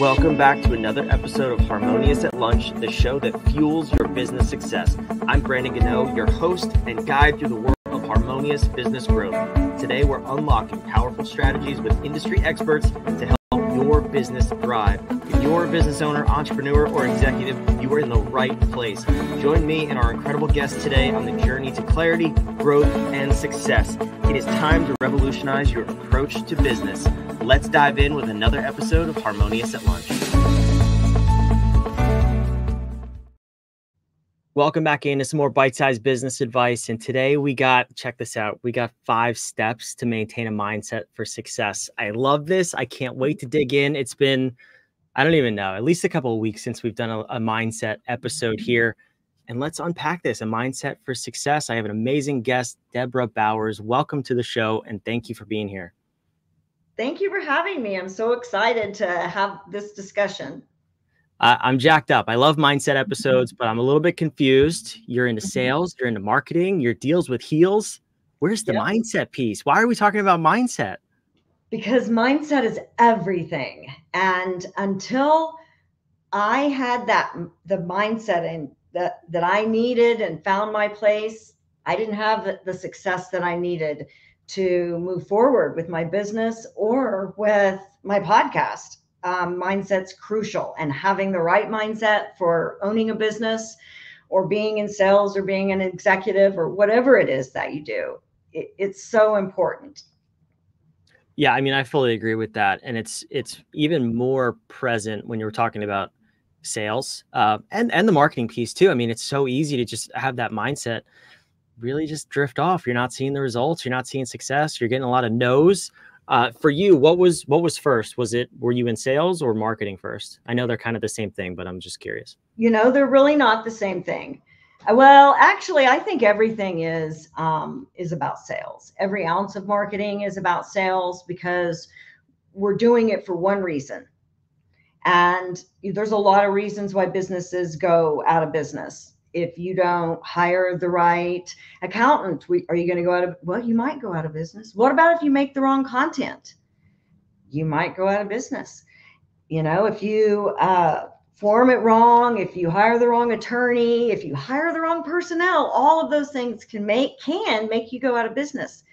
Welcome back to another episode of Harmonious at Lunch, the show that fuels your business success. I'm Brandon Gano, your host and guide through the world of harmonious business growth. Today, we're unlocking powerful strategies with industry experts to help your business thrive. If you're a business owner, entrepreneur, or executive, you are in the right place. Join me and our incredible guest today on the journey to clarity, growth, and success. It is time to revolutionize your approach to business. Let's dive in with another episode of Harmonious at Lunch. Welcome back into some more bite sized business advice. And today we got, check this out, we got five steps to maintain a mindset for success. I love this. I can't wait to dig in. It's been, I don't even know, at least a couple of weeks since we've done a, a mindset episode here. And let's unpack this a mindset for success. I have an amazing guest, Debra Bowers. Welcome to the show and thank you for being here. Thank you for having me. I'm so excited to have this discussion. Uh, I'm jacked up. I love mindset episodes, but I'm a little bit confused. You're into mm-hmm. sales, you're into marketing, your deals with heels. Where's the yep. mindset piece? Why are we talking about mindset? Because mindset is everything. And until I had that the mindset and that that I needed and found my place, I didn't have the, the success that I needed to move forward with my business or with my podcast. Um, mindset's crucial, and having the right mindset for owning a business or being in sales or being an executive or whatever it is that you do, it, it's so important. Yeah, I mean, I fully agree with that, and it's it's even more present when you're talking about sales uh, and and the marketing piece too. I mean, it's so easy to just have that mindset really just drift off. You're not seeing the results. You're not seeing success. You're getting a lot of no's. Uh, for you, what was what was first? Was it were you in sales or marketing first? I know they're kind of the same thing, but I'm just curious. You know, they're really not the same thing. Uh, well, actually, I think everything is um, is about sales. Every ounce of marketing is about sales because we're doing it for one reason, and there's a lot of reasons why businesses go out of business if you don't hire the right accountant we, are you going to go out of well you might go out of business. What about if you make the wrong content? You might go out of business. You know if you uh, form it wrong if you hire the wrong attorney if you hire the wrong personnel all of those things can make can make you go out of business.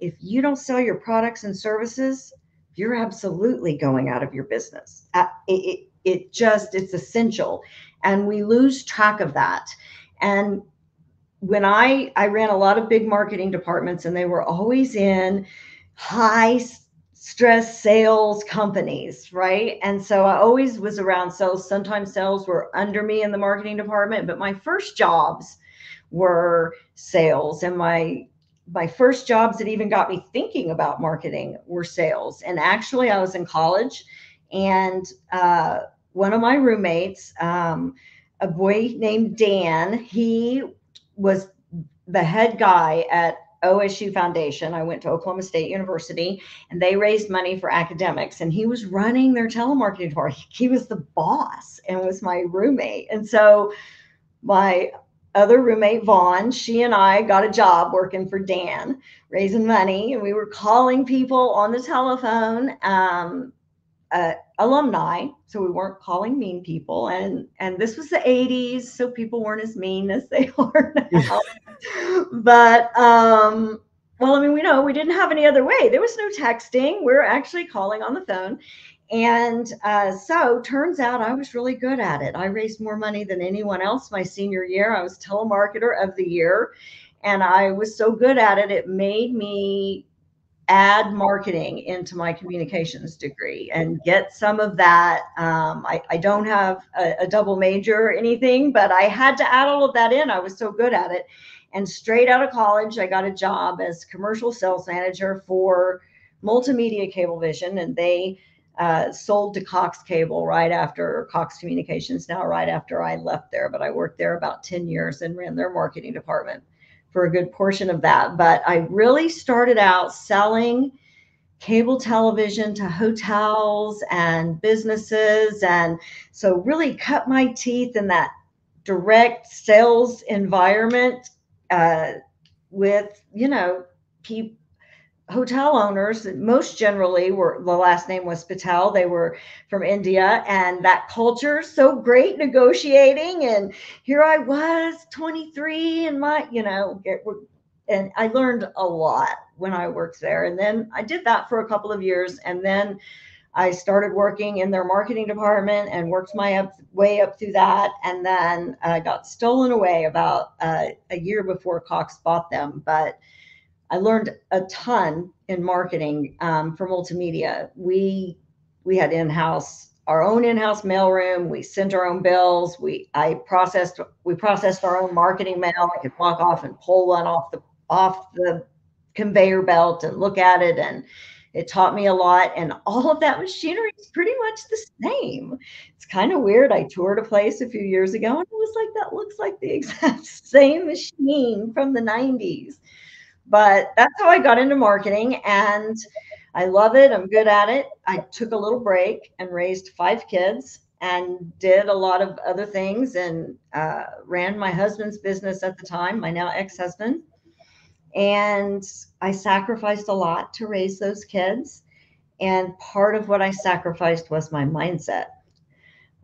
If you don't sell your products and services you're absolutely going out of your business. Uh, it, it, it just it's essential and we lose track of that. And when i i ran a lot of big marketing departments and they were always in high stress sales companies right? And so i always was around sales. Sometimes sales were under me in the marketing department but my first jobs were sales. And my my first jobs that even got me thinking about marketing were sales. And actually i was in college and uh, one of my roommates, um, a boy named Dan, he was the head guy at OSU Foundation. I went to Oklahoma State University and they raised money for academics and he was running their telemarketing department. He was the boss and was my roommate. And so my other roommate Vaughn, she and I got a job working for Dan, raising money, and we were calling people on the telephone. Um, uh, alumni, so we weren't calling mean people, and and this was the '80s, so people weren't as mean as they are now. but um, well, I mean, we know we didn't have any other way. There was no texting. We are actually calling on the phone. And uh, so turns out I was really good at it. I raised more money than anyone else my senior year. I was telemarketer of the year. And I was so good at it, it made me add marketing into my communications degree and get some of that. Um, I, I, don't have a, a, double major or anything, but I had to add all of that in. I was so good at it. And straight out of college, I got a job as commercial sales manager for multimedia cablevision, and they uh, sold to Cox Cable right after Cox Communications. Now, right after I left there, but I worked there about ten years and ran their marketing department for a good portion of that. But I really started out selling cable television to hotels and businesses. And so really cut my teeth in that direct sales environment uh, with, you know, pe- hotel owners, most generally were the last name was Patel. They were from India, and that culture so great negotiating. And here I was, 23, and my, you know, it, and I learned a lot when I worked there. And then I did that for a couple of years, and then I started working in their marketing department and worked my up, way up through that. And then I got stolen away about uh, a year before Cox bought them. But I learned a ton in marketing um, for multimedia. We we had in-house our own in-house mailroom. We sent our own bills. We I processed we processed our own marketing mail. I could walk off and pull one off the off the conveyor belt and look at it and it taught me a lot and all of that machinery is pretty much the same it's kind of weird i toured a place a few years ago and it was like that looks like the exact same machine from the 90s but that's how I got into marketing and I love it. I'm good at it. I took a little break and raised five kids and did a lot of other things and uh, ran my husband's business at the time, my now ex husband. And I sacrificed a lot to raise those kids. And part of what I sacrificed was my mindset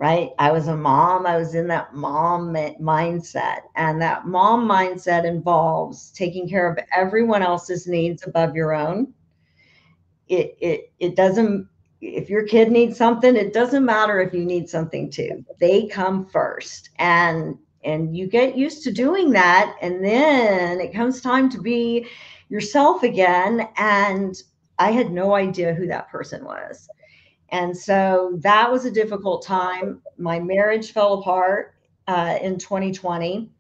right? I was a mom. I was in that mom mindset. And that mom mindset involves taking care of everyone else's needs above your own. It, it, it doesn't, if your kid needs something, it doesn't matter if you need something too. They come first. And and you get used to doing that and then it comes time to be yourself again and i had no idea who that person was and so that was a difficult time. My marriage fell apart uh, in 2020.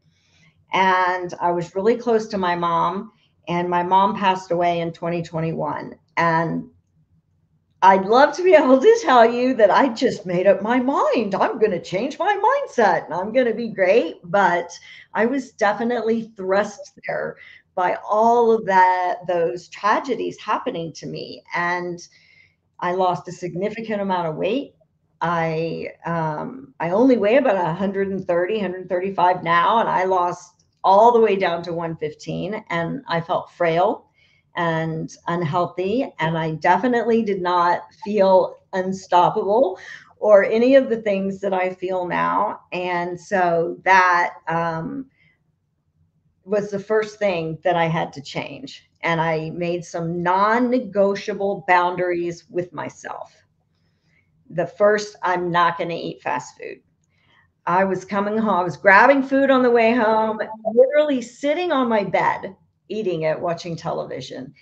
And I was really close to my mom. And my mom passed away in 2021. And I'd love to be able to tell you that I just made up my mind. I'm going to change my mindset and I'm going to be great. But I was definitely thrust there by all of that, those tragedies happening to me. And I lost a significant amount of weight. I um, I only weigh about 130, 135 now, and I lost all the way down to 115, and I felt frail and unhealthy, and I definitely did not feel unstoppable or any of the things that I feel now. And so that um, was the first thing that I had to change and I made some non negotiable boundaries with myself. The first, I'm not going to eat fast food. I was coming home, I was grabbing food on the way home, literally sitting on my bed, eating it, watching television,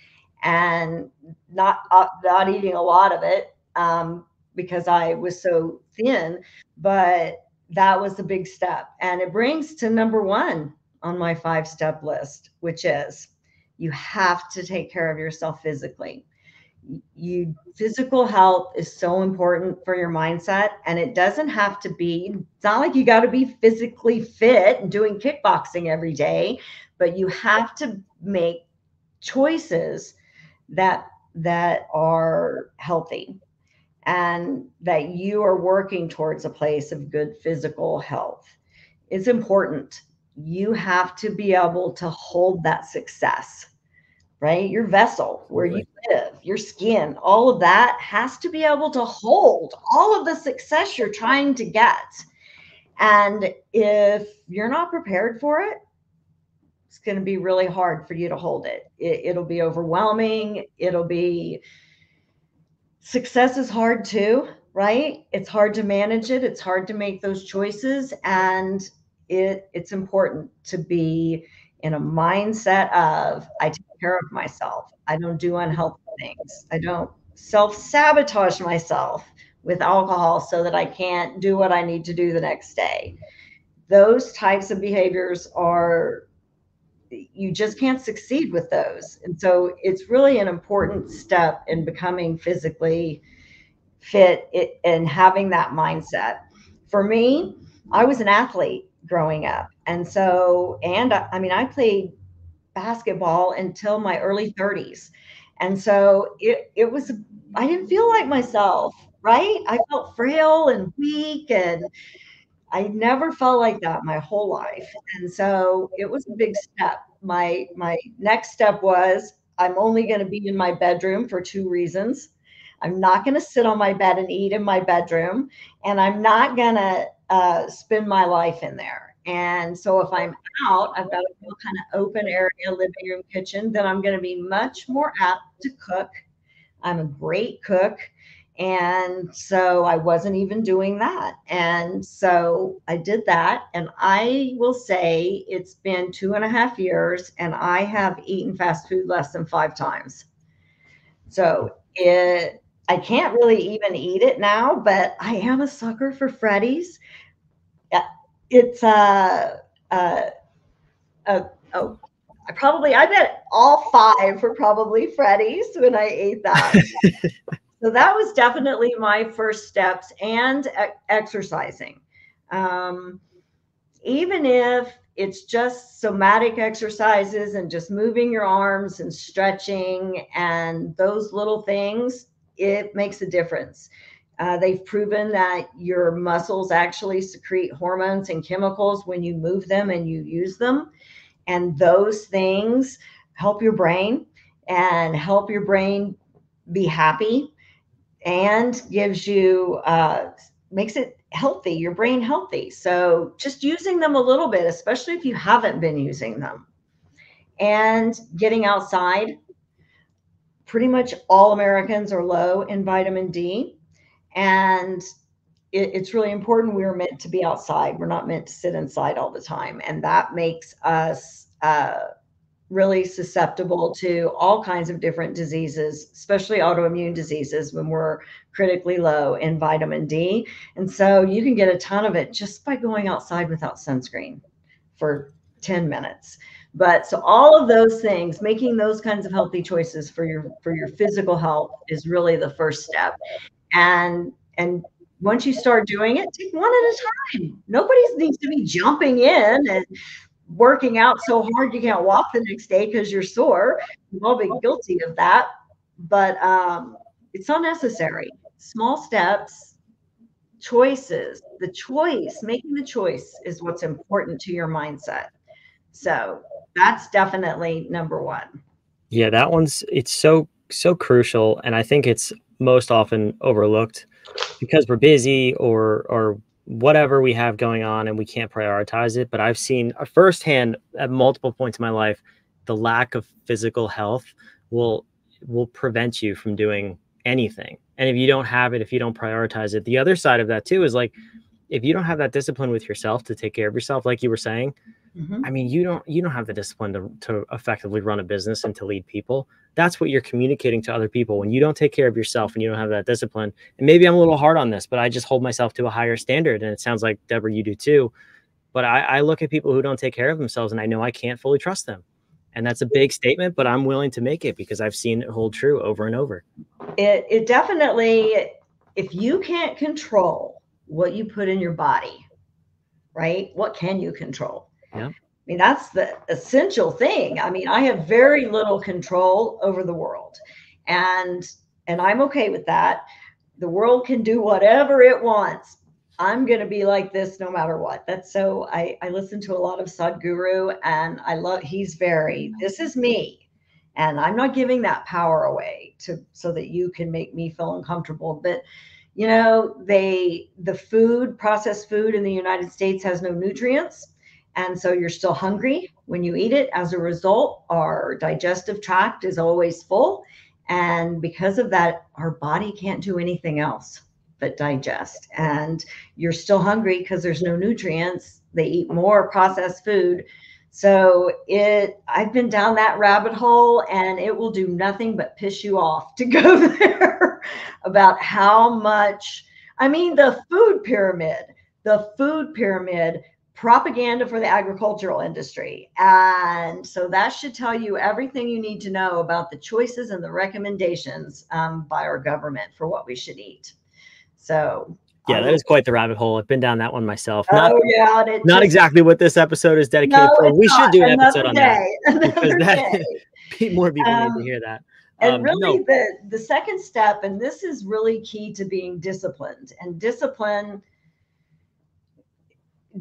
and not uh, not eating a lot of it um, because I was so thin. But that was a big step, and it brings to number one on my five step list, which is you have to take care of yourself physically. You physical health is so important for your mindset and it doesn't have to be it's not like you got to be physically fit and doing kickboxing every day but you have to make choices that that are healthy and that you are working towards a place of good physical health. It's important you have to be able to hold that success right? Your vessel, where you live, your skin, all of that has to be able to hold all of the success you're trying to get. And if you're not prepared for it, it's going to be really hard for you to hold it. it. It'll be overwhelming. It'll be success is hard too, right? It's hard to manage it. It's hard to make those choices. And it it's important to be in a mindset of I take care of myself. I don't do unhealthy things. I don't self sabotage myself with alcohol so that I can't do what I need to do the next day. Those types of behaviors are, you just can't succeed with those. And so it's really an important step in becoming physically fit and having that mindset. For me, I was an athlete growing up. And so, and I mean, I played basketball until my early 30s. And so it, it was, I didn't feel like myself, right? I felt frail and weak and I never felt like that my whole life. And so it was a big step. My my next step was I'm only going to be in my bedroom for two reasons. I'm not going to sit on my bed and eat in my bedroom, and I'm not going to uh, spend my life in there. And so if I'm out, I've got a kind of open area, living room, kitchen, then I'm going to be much more apt to cook. I'm a great cook. And so I wasn't even doing that. And so I did that. And I will say it's been two and a half years, and I have eaten fast food less than five times. So it, I can't really even eat it now, but I am a sucker for Freddy's. Yeah, it's a, uh, uh, oh, I probably, I bet all five were probably Freddy's when I ate that. so that was definitely my first steps and exercising. Um, even if it's just somatic exercises and just moving your arms and stretching and those little things, it makes a difference. Uh, they've proven that your muscles actually secrete hormones and chemicals when you move them and you use them. And those things help your brain and help your brain be happy and gives you, uh, makes it healthy, your brain healthy. So just using them a little bit, especially if you haven't been using them. And getting outside. Pretty much all Americans are low in vitamin D and it, it's really important we're meant to be outside. We're not meant to sit inside all the time. And that makes us uh, really susceptible to all kinds of different diseases especially autoimmune diseases when we're critically low in vitamin d. And so you can get a ton of it just by going outside without sunscreen for 10 minutes. But so all of those things making those kinds of healthy choices for your for your physical health is really the first step and and once you start doing it take one at a time. Nobody needs to be jumping in and working out so hard you can't walk the next day because you're sore. We've all been guilty of that. But um, it's not necessary small steps choices the choice making the choice is what's important to your mindset. So that's definitely number one. Yeah that one's it's so so crucial and i think it's most often overlooked because we're busy or or whatever we have going on and we can't prioritize it. But i've seen uh, firsthand at multiple points in my life the lack of physical health will will prevent you from doing anything. And if you don't have it if you don't prioritize it the other side of that too is like if you don't have that discipline with yourself to take care of yourself like you were saying mm-hmm. i mean you don't you don't have the discipline to, to effectively run a business and to lead people. That's what you're communicating to other people. When you don't take care of yourself and you don't have that discipline and maybe i'm a little hard on this but i just hold myself to a higher standard and it sounds like debra you do too. But I, I look at people who don't take care of themselves and i know i can't fully trust them. And that's a big statement but i'm willing to make it because i've seen it hold true over and over. It, it definitely if you can't control what you put in your body right what can you control yeah I mean, that's the essential thing. I mean, I have very little control over the world. And and I'm okay with that. The world can do whatever it wants. I'm going to be like this no matter what. That's so I I listen to a lot of Sadhguru and I love he's very this is me. And I'm not giving that power away to so that you can make me feel uncomfortable, but you know, they the food, processed food in the United States has no nutrients and so you're still hungry when you eat it. As a result, our digestive tract is always full. And because of that, our body can't do anything else but digest. And you're still hungry because there's no nutrients. They eat more processed food. So it I've been down that rabbit hole and it will do nothing but piss you off to go there about how much I mean the food pyramid, the food pyramid propaganda for the agricultural industry. And so that should tell you everything you need to know about the choices and the recommendations um, by our government for what we should eat. So yeah, that is quite the rabbit hole. I've been down that one myself. Not, oh, yeah, not just, exactly what this episode is dedicated no, for. We not. should do an Another episode on day. that because that more people um, need to hear that. And um, really, no. the the second step, and this is really key to being disciplined. And discipline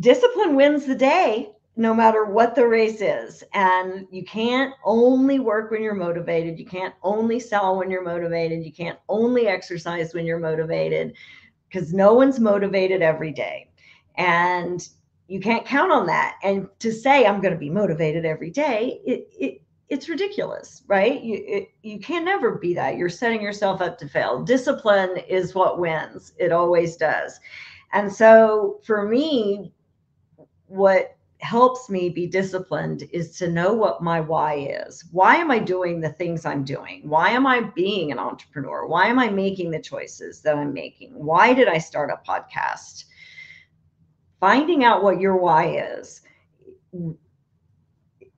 discipline wins the day no matter what the race is. And you can't only work when you're motivated. You can't only sell when you're motivated. You can't only exercise when you're motivated because no one's motivated every day. And you can't count on that. And to say I'm going to be motivated every day, it, it it's ridiculous, right? You it, you can never be that. You're setting yourself up to fail. Discipline is what wins. It always does. And so for me, what helps me be disciplined is to know what my why is. Why am I doing the things I'm doing? Why am I being an entrepreneur? Why am I making the choices that I'm making? Why did I start a podcast? Finding out what your why is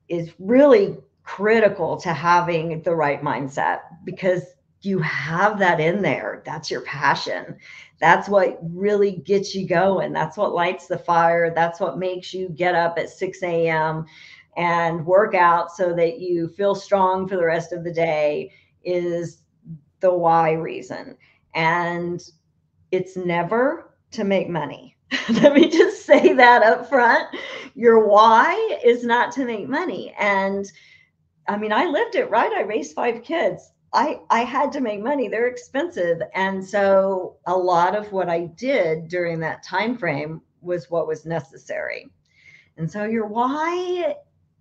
is really critical to having the right mindset because you have that in there. That's your passion. That's what really gets you going. That's what lights the fire. That's what makes you get up at 6 a.m. and work out so that you feel strong for the rest of the day is the why reason. And it's never to make money. Let me just say that up front. Your why is not to make money. And I mean, I lived it right. I raised five kids. I I had to make money. They're expensive, and so a lot of what I did during that time frame was what was necessary. And so your why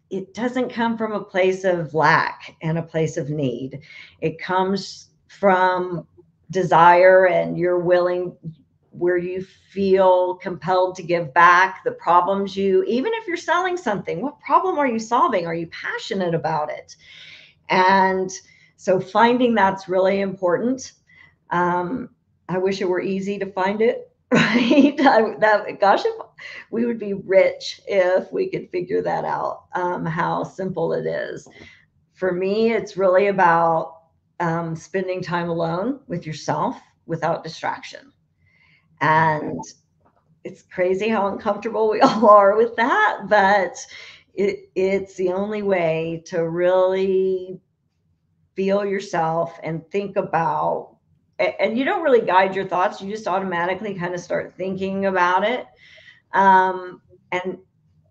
it doesn't come from a place of lack and a place of need. It comes from desire and you're willing where you feel compelled to give back the problems you even if you're selling something what problem are you solving are you passionate about it and so finding that's really important. Um, I wish it were easy to find it, right? I, that gosh, if we would be rich if we could figure that out. Um, how simple it is. For me, it's really about um, spending time alone with yourself without distraction, and it's crazy how uncomfortable we all are with that, but it, it's the only way to really feel yourself and think about and you don't really guide your thoughts you just automatically kind of start thinking about it. Um, and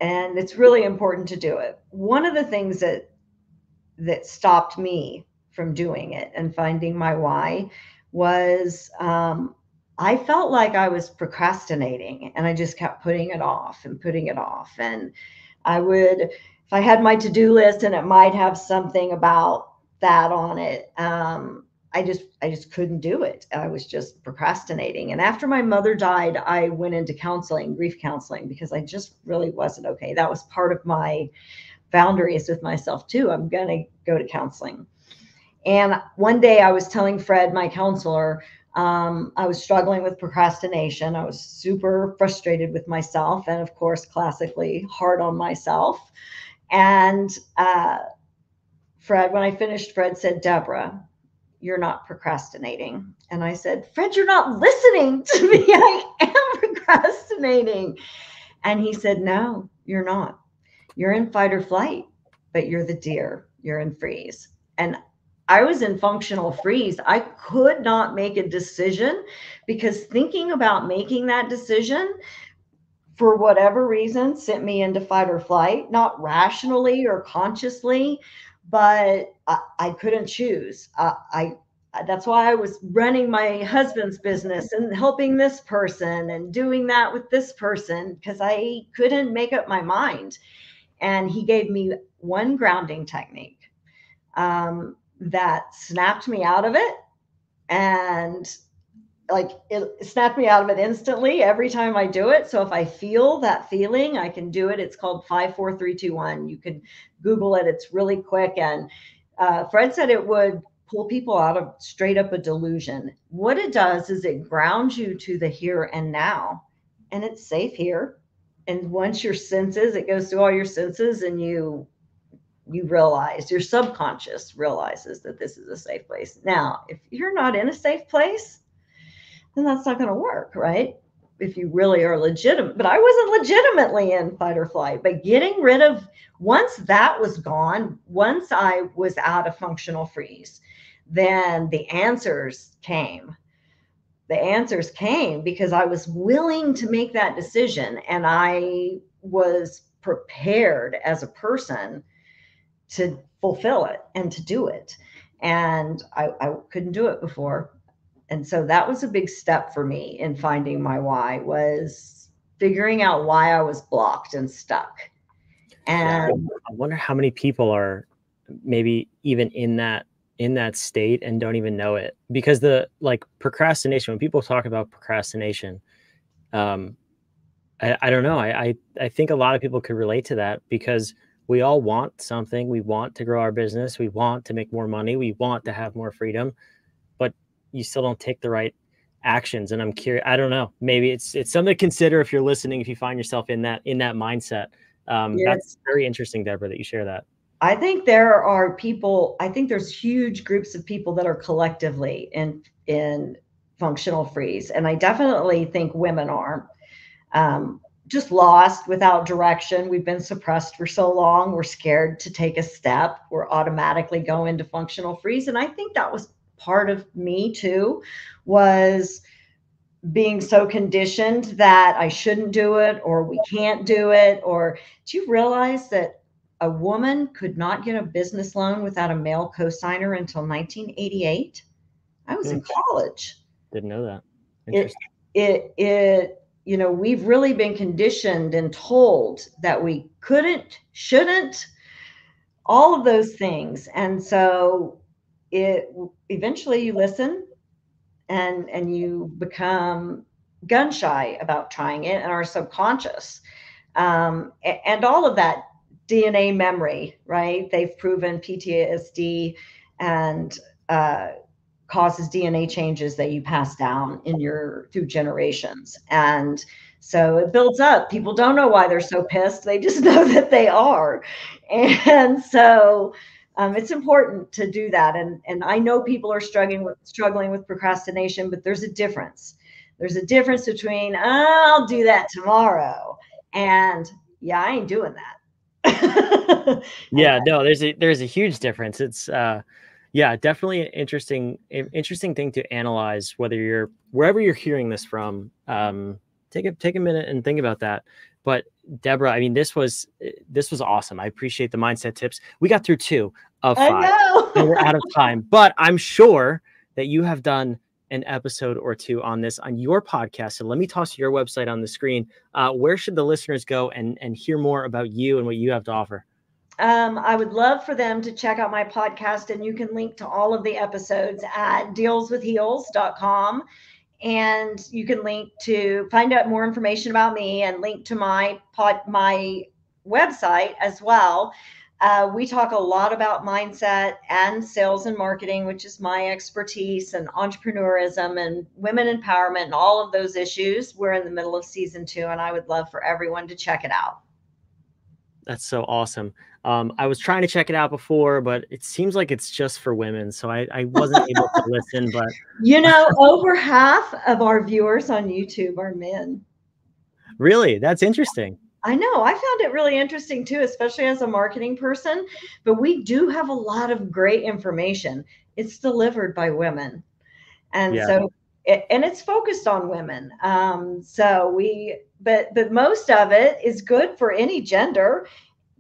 and it's really important to do it. One of the things that that stopped me from doing it and finding my why was um, i felt like i was procrastinating and i just kept putting it off and putting it off. And i would if i had my to-do list and it might have something about that on it. Um, I just I just couldn't do it. I was just procrastinating. And after my mother died, I went into counseling, grief counseling, because I just really wasn't okay. That was part of my boundaries with myself too. I'm gonna go to counseling. And one day I was telling Fred, my counselor, um, I was struggling with procrastination. I was super frustrated with myself, and of course, classically hard on myself. And uh, Fred, when I finished, Fred said, Debra, you're not procrastinating. And I said, Fred, you're not listening to me. I am procrastinating. And he said, No, you're not. You're in fight or flight, but you're the deer. You're in freeze. And I was in functional freeze. I could not make a decision because thinking about making that decision for whatever reason sent me into fight or flight, not rationally or consciously, but I, I couldn't choose. I, I that's why I was running my husband's business and helping this person and doing that with this person because I couldn't make up my mind. And he gave me one grounding technique um, that snapped me out of it. And like it snapped me out of it instantly every time I do it. So if I feel that feeling, I can do it. It's called five, four, three, two, one. You can Google it. It's really quick. And uh, Fred said it would pull people out of straight up a delusion. What it does is it grounds you to the here and now, and it's safe here. And once your senses, it goes through all your senses, and you you realize your subconscious realizes that this is a safe place. Now, if you're not in a safe place, then that's not going to work, right? If you really are legitimate. But I wasn't legitimately in fight or flight. But getting rid of, once that was gone, once I was out of functional freeze, then the answers came. The answers came because I was willing to make that decision and I was prepared as a person to fulfill it and to do it. And I, I couldn't do it before. And so that was a big step for me in finding my why was figuring out why I was blocked and stuck. And I wonder how many people are maybe even in that in that state and don't even know it. Because the like procrastination when people talk about procrastination um i, I don't know. I, I i think a lot of people could relate to that because we all want something. We want to grow our business. We want to make more money. We want to have more freedom you still don't take the right actions and i'm curious i don't know maybe it's it's something to consider if you're listening if you find yourself in that in that mindset um yes. that's very interesting debra that you share that I think there are people, I think there's huge groups of people that are collectively in in functional freeze. And I definitely think women are. Um, just lost without direction. We've been suppressed for so long. We're scared to take a step. We're automatically go into functional freeze. And I think that was part of me too, was being so conditioned that I shouldn't do it or we can't do it. Or do you realize that a woman could not get a business loan without a male co-signer until 1988. I was in college. Didn't know that. It, it, it, you know, we've really been conditioned and told that we couldn't, shouldn't, all of those things. And so it eventually you listen and and you become gun shy about trying it and are subconscious. Um, and all of that DNA memory, right? They've proven PTSD and uh, causes DNA changes that you pass down in your through generations. And so it builds up. People don't know why they're so pissed. They just know that they are. And so um, it's important to do that. And, and I know people are struggling with struggling with procrastination, but there's a difference. There's a difference between I'll do that tomorrow and yeah, I ain't doing that yeah, no, there's a there's a huge difference. It's uh yeah, definitely an interesting interesting thing to analyze whether you're wherever you're hearing this from. Um take a take a minute and think about that. But Debra, I mean this was this was awesome. I appreciate the mindset tips. We got through two of five. and we're out of time. But I'm sure that you have done an episode or two on this on your podcast. So let me toss your website on the screen. Uh, where should the listeners go and, and hear more about you and what you have to offer? Um, I would love for them to check out my podcast, and you can link to all of the episodes at dealswithheels.com. And you can link to find out more information about me and link to my pod, my website as well. Uh, we talk a lot about mindset and sales and marketing, which is my expertise, and entrepreneurism and women empowerment and all of those issues. We're in the middle of season two, and I would love for everyone to check it out. That's so awesome. Um, I was trying to check it out before, but it seems like it's just for women. So I, I wasn't able to listen. But you know, over half of our viewers on YouTube are men. Really? That's interesting. I know. I found it really interesting too, especially as a marketing person. But we do have a lot of great information. It's delivered by women. And yeah. so, it, and it's focused on women. Um, so we, but, but most of it is good for any gender.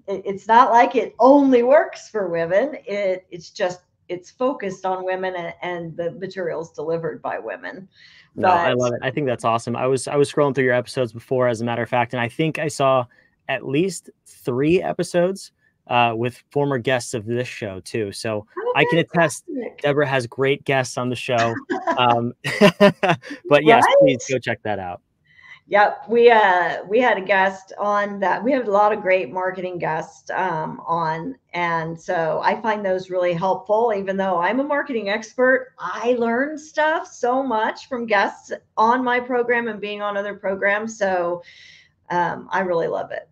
It, it's not like it only works for women. It, it's just, it's focused on women and, and the materials delivered by women. No, but... I love it. I think that's awesome. I was I was scrolling through your episodes before, as a matter of fact, and I think I saw at least three episodes uh, with former guests of this show too. So oh, I can attest Debra has great guests on the show. um, but yes, right? please go check that out. Yep, we uh we had a guest on that. We have a lot of great marketing guests um, on, and so I find those really helpful. Even though I'm a marketing expert, I learn stuff so much from guests on my program and being on other programs. So um, I really love it.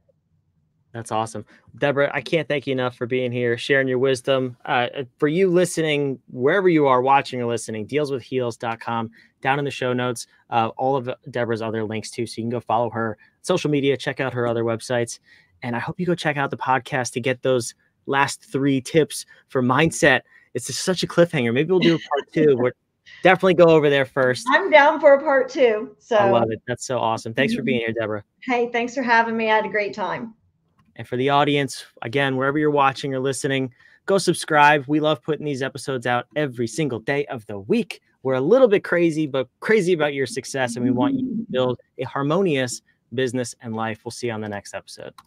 That's awesome. Debra, I can't thank you enough for being here, sharing your wisdom. Uh, for you listening, wherever you are watching or listening, dealswithheels.com, down in the show notes, uh, all of Debra's other links too. So you can go follow her social media, check out her other websites. And I hope you go check out the podcast to get those last three tips for mindset. It's just such a cliffhanger. Maybe we'll do a part two. We're definitely go over there first. I'm down for a part two. So I love it. That's so awesome. Thanks for being here, Debra. Hey, thanks for having me. I had a great time. And for the audience, again, wherever you're watching or listening, go subscribe. We love putting these episodes out every single day of the week. We're a little bit crazy, but crazy about your success. And we want you to build a harmonious business and life. We'll see you on the next episode.